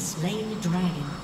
Slain the dragon.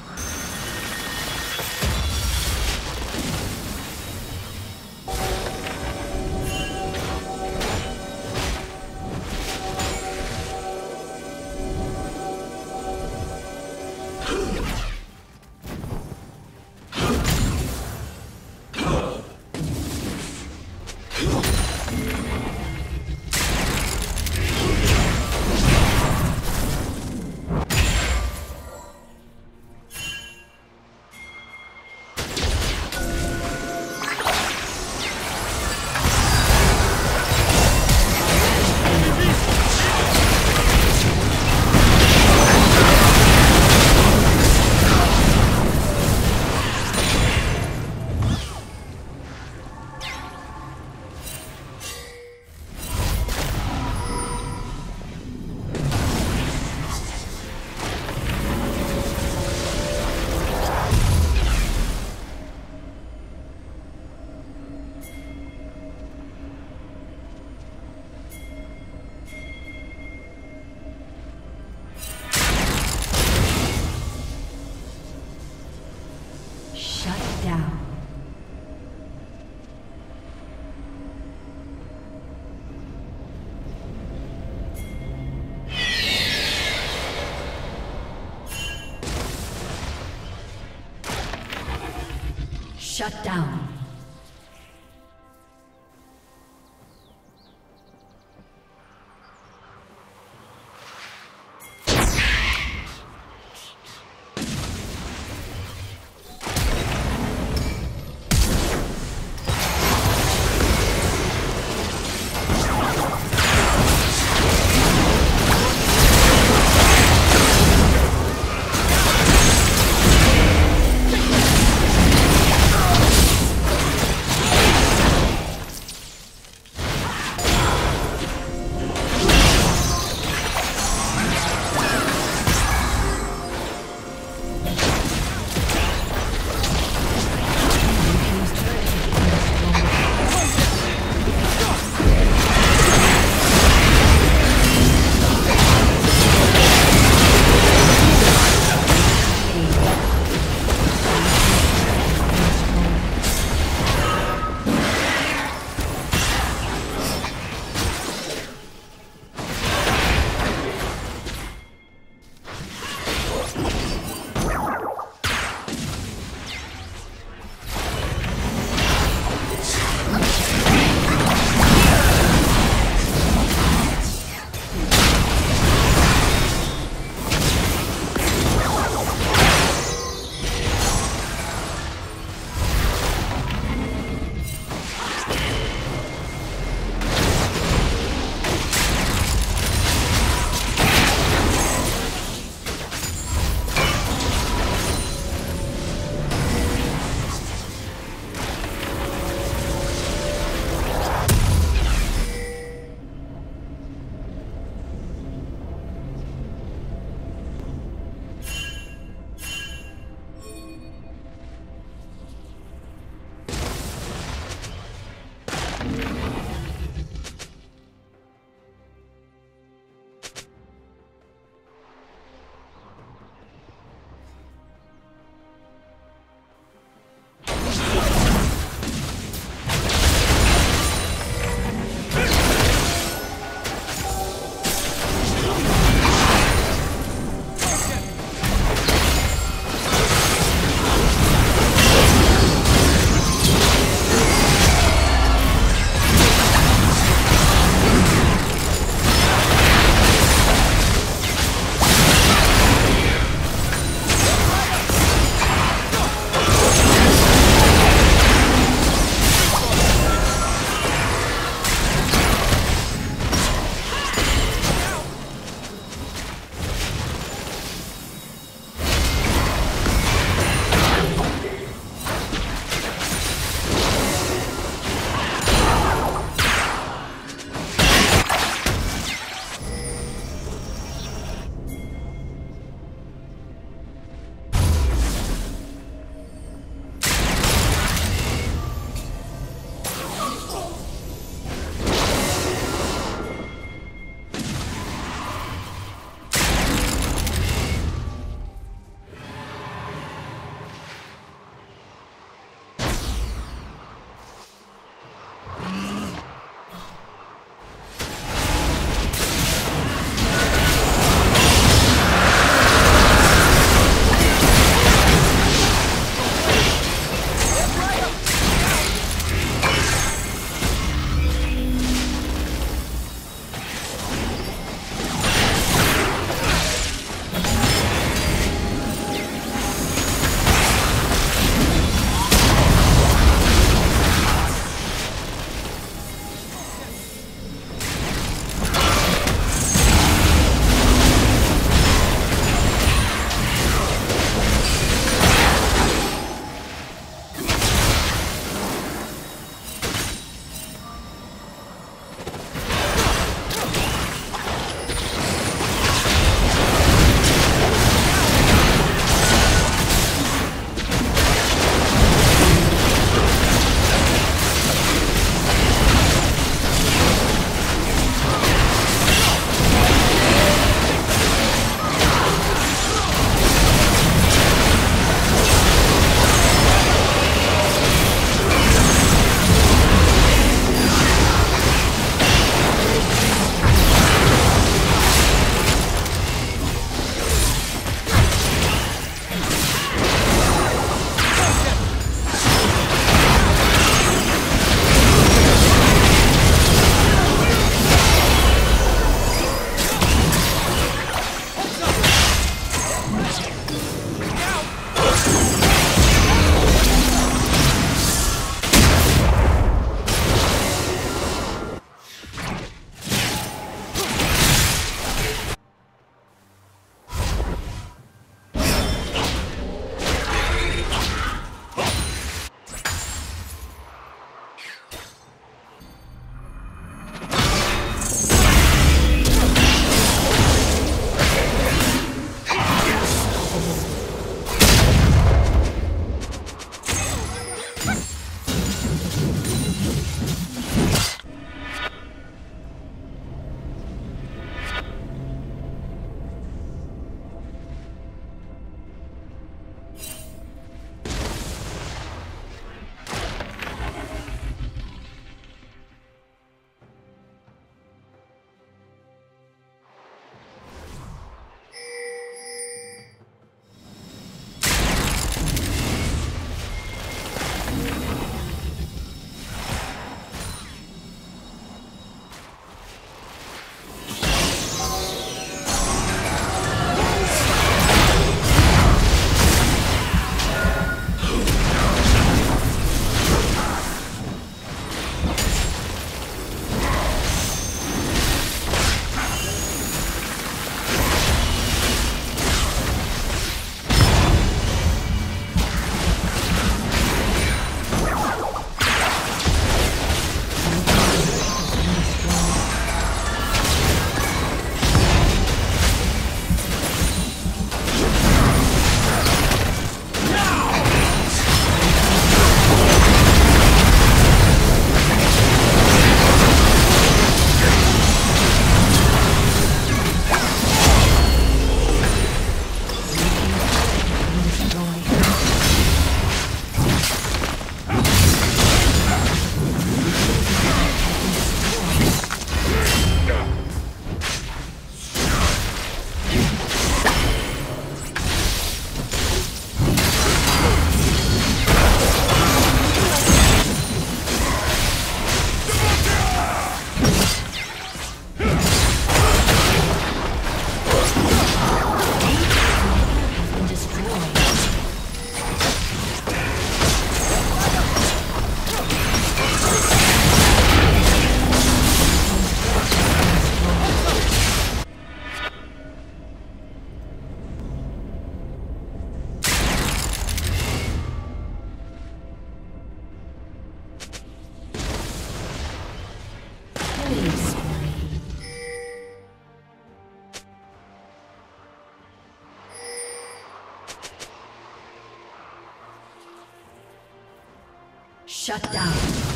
Shut down.